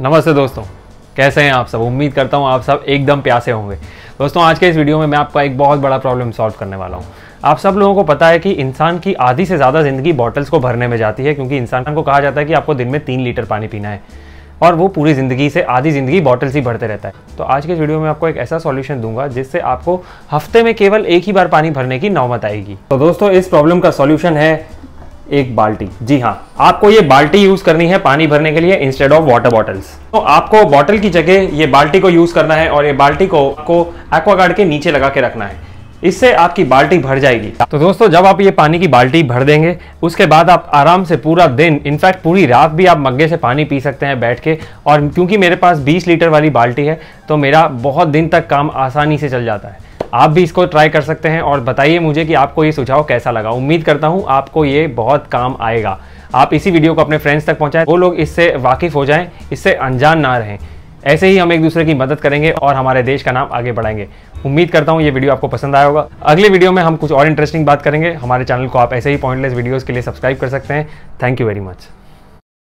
नमस्ते दोस्तों, कैसे हैं आप सब? उम्मीद करता हूँ आप सब एकदम प्यासे होंगे। दोस्तों, आज के इस वीडियो में मैं आपका एक बहुत बड़ा प्रॉब्लम सॉल्व करने वाला हूँ। आप सब लोगों को पता है कि इंसान की आधी से ज़्यादा ज़िंदगी बॉटल्स को भरने में जाती है, क्योंकि इंसान को कहा जाता है कि आपको दिन में तीन लीटर पानी पीना है। और वो पूरी ज़िंदगी से आधी ज़िंदगी बॉटल्स ही भरते रहता है। तो आज के वीडियो में आपको एक ऐसा सॉल्यूशन दूँगा, जिससे आपको हफ़्ते में केवल एक ही बार पानी भरने की नौबत आएगी। तो दोस्तों, इस प्रॉब्लम का सॉल्यूशन है एक बाल्टी। जी हाँ आपको ये बाल्टी यूज़ करनी है पानी भरने के लिए इंस्टेड ऑफ़ वाटर बॉटल्स तो आपको बॉटल की जगह ये बाल्टी को यूज़ करना है और ये बाल्टी को आपको एक्वागार्ड के नीचे लगा के रखना है। इससे आपकी बाल्टी भर जाएगी। तो दोस्तों, जब आप ये पानी की बाल्टी भर देंगे, उसके बाद आप आराम से पूरा दिन इनफैक्ट पूरी रात भी आप मग्गे से पानी पी सकते हैं बैठ के। और क्योंकि मेरे पास 20 लीटर वाली बाल्टी है तो मेरा बहुत दिन तक काम आसानी से चल जाता है। आप भी इसको ट्राई कर सकते हैं और बताइए मुझे कि आपको ये सुझाव कैसा लगा। उम्मीद करता हूँ आपको ये बहुत काम आएगा। आप इसी वीडियो को अपने फ्रेंड्स तक पहुँचाएँ। वो लोग इससे वाकिफ़ हो जाएँ, इससे अनजान ना रहें। ऐसे ही हम एक दूसरे की मदद करेंगे और हमारे देश का नाम आगे बढ़ाएँगे। उम्मीद करता हूँ ये वीडियो आपको पसंद आया होगा। अगले वीडियो में हम कुछ और इंटरेस्टिंग बात करेंगे। हमारे चैनल को आप ऐसे ही पॉइंटलेस वीडियोज़ के लिए सब्सक्राइब कर सकते हैं। Thank you very much